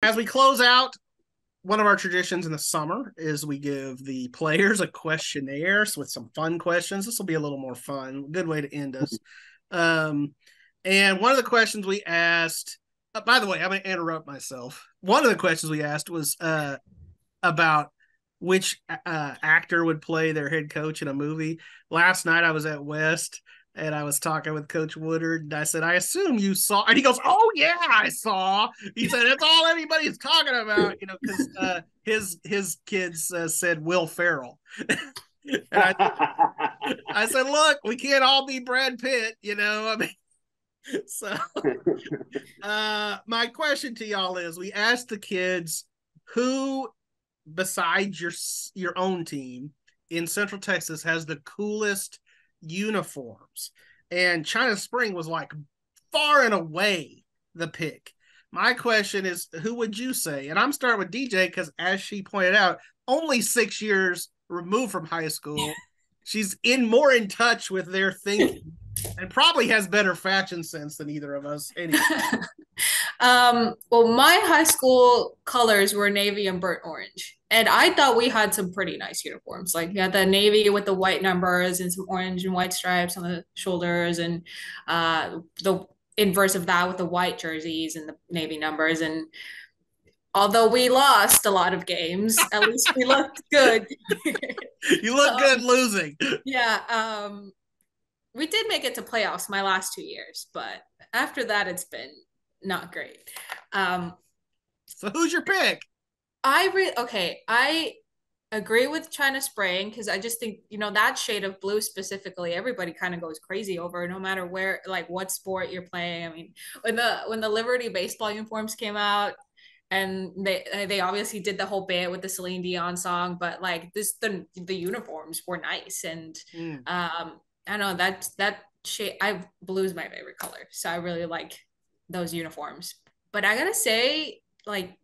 As we close out, one of our traditions in the summer is we give the players a questionnaire with some fun questions. This will be a little more fun. Good way to end us. Um, and one of the questions we asked, uh, by the way, I'm going to interrupt myself. One of the questions we asked was uh, about which uh, actor would play their head coach in a movie. Last night I was at West and I was talking with Coach Woodard, and I said, "I assume you saw." And he goes, "Oh yeah, I saw." He said, "That's all anybody's talking about," you know, because uh, his his kids uh, said Will Ferrell. and I, I said, "Look, we can't all be Brad Pitt," you know. I mean, so uh, my question to y'all is: We asked the kids who, besides your your own team in Central Texas, has the coolest uniforms. And China Spring was like far and away the pick. My question is, who would you say? And I'm starting with DJ because, as she pointed out, only six years removed from high school. She's in more in touch with their thinking and probably has better fashion sense than either of us. Anyway. um, well, my high school colors were navy and burnt orange. And I thought we had some pretty nice uniforms. Like you had the navy with the white numbers and some orange and white stripes on the shoulders, and uh, the inverse of that with the white jerseys and the navy numbers. And although we lost a lot of games, at least we looked good. you look um, good losing. Yeah. Um, we did make it to playoffs my last two years, but after that, it's been not great. Um, so who's your pick? I re okay, I agree with China Spring because I just think you know that shade of blue specifically, everybody kind of goes crazy over no matter where like what sport you're playing. I mean, when the when the Liberty baseball uniforms came out, and they they obviously did the whole bit with the Celine Dion song, but like this the the uniforms were nice and mm. um I don't know that that shade I blue is my favorite color, so I really like those uniforms. But I gotta say, like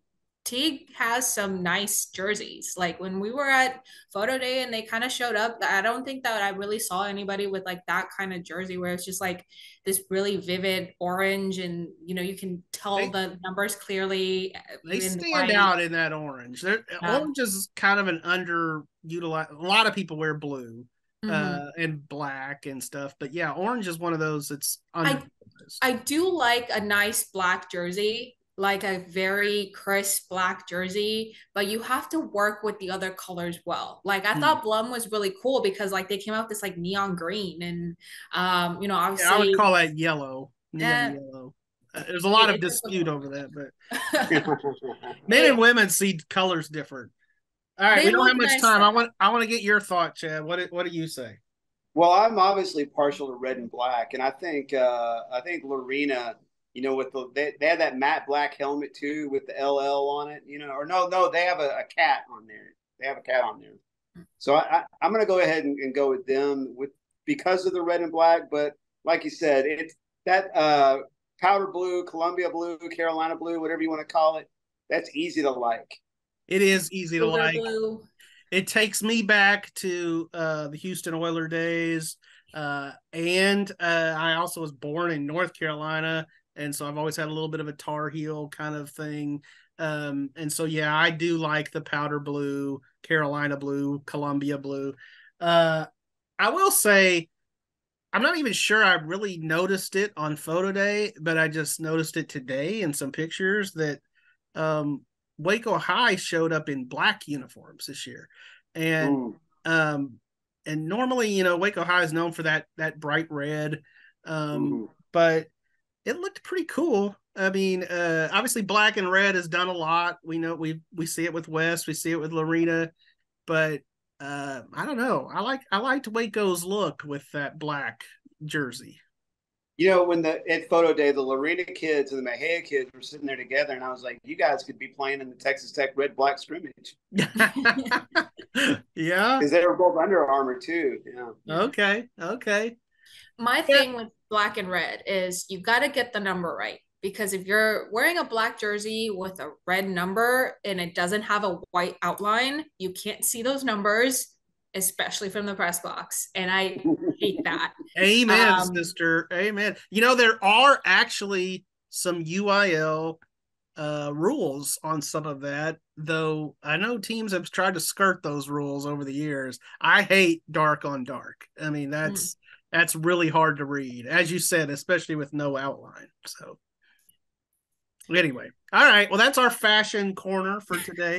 Teague has some nice jerseys. Like when we were at photo day and they kind of showed up, I don't think that I really saw anybody with like that kind of jersey where it's just like this really vivid orange and you know you can tell they, the numbers clearly. They stand out in that orange. They're, yeah. Orange is kind of an underutilized. A lot of people wear blue. Mm-hmm. Uh, and black and stuff, but yeah, orange is one of those that's. I, I do like a nice black jersey like a very crisp black jersey, but you have to work with the other colors well. Like I mm. thought Blum was really cool because like they came out this like neon green and um, you know, obviously yeah, I would call that yellow. Neon yellow. Uh, there's a lot of dispute over that, but men and women see colors different. All right, they we don't have much nice time. I want I want to get your thought, Chad. What what do you say? Well, I'm obviously partial to red and black, and I think uh, I think Lorena you know, with the they, they have that matte black helmet too with the LL on it, you know, or no, no, they have a, a cat on there. They have a cat on there. So I, I am gonna go ahead and, and, go with them with because of the red and black. But like you said, it's that uh, powder blue, Columbia blue, Carolina blue, whatever you want to call it. That's easy to like. It is easy to like. Blue. It takes me back to uh, the Houston Oiler days. Uh, and uh, I also was born in North Carolina and so I've always had a little bit of a Tar Heel kind of thing. Um, and so yeah, I do like the powder blue, Carolina blue, Columbia blue. Uh, I will say, I'm not even sure I really noticed it on photo day, but I just noticed it today in some pictures that um, Waco High showed up in black uniforms this year, and Ooh. um, and normally you know Waco High is known for that that bright red, um, but it looked pretty cool. I mean, uh, obviously black and red has done a lot. We know we we see it with West, we see it with Lorena, but uh, I don't know. I like I liked Waco's look with that black jersey. You know, when the at photo day, the Lorena kids and the Mexia kids were sitting there together, and I was like, "You guys could be playing in the Texas Tech red black scrimmage." yeah, because they were both Under Armour too. Yeah. Okay. Okay. My thing with black and red is you've got to get the number right because if you're wearing a black jersey with a red number and it doesn't have a white outline, you can't see those numbers, especially from the press box. And I hate that. Amen, um, sister. Amen. You know, there are actually some UIL uh, rules on some of that, though I know teams have tried to skirt those rules over the years. I hate dark on dark. I mean, that's mm. that's really hard to read, as you said, especially with no outline. So anyway, all right. Well, that's our fashion corner for today.